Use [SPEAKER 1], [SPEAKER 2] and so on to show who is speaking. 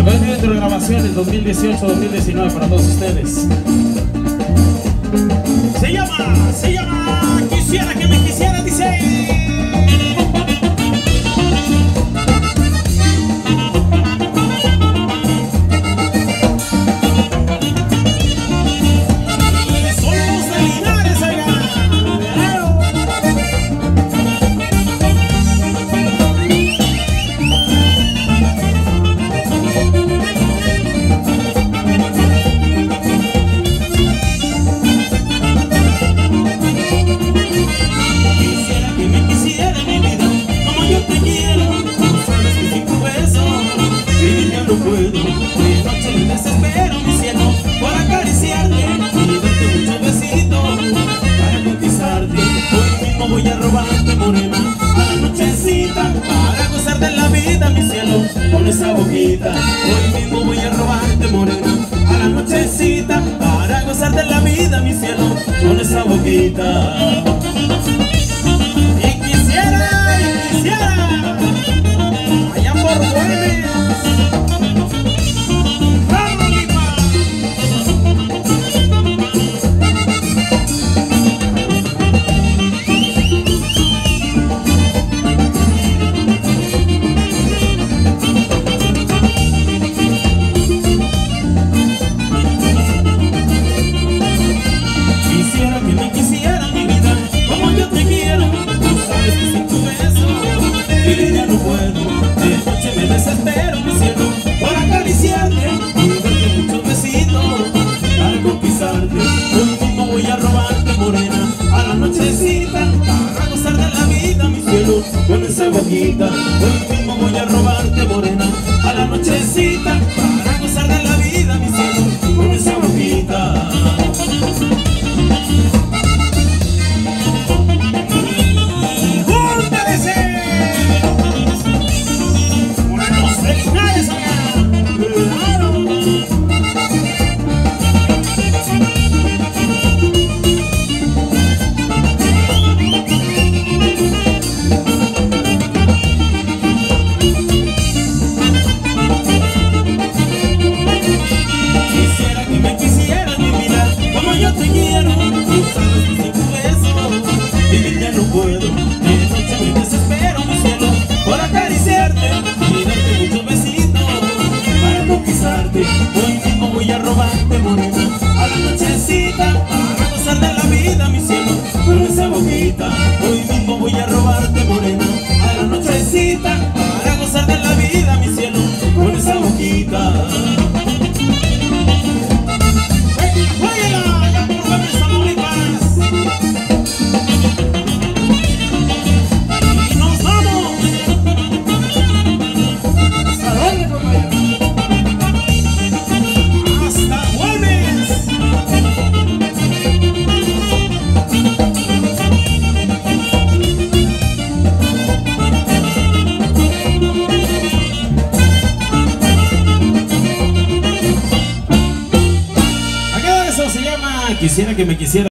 [SPEAKER 1] Orgasmo de grabaciones 2018-2019 para todos ustedes. Se llama, se llama, quisiera que me quisiera, dice. boquita. Hoy mismo voy a robarte morena A la nochecita Para gozar de la vida mi cielo Con esa boquita. bueno De noche me desespero, mi cielo Por acariciarte y darte muchos besitos. Para conquistarte Hoy mismo voy a robarte, morena. A la nochecita Para gozar de la vida, mi cielo Con esa boquita Hoy mismo voy a robarte, morena. A la nochecita quisiera que me quisiera.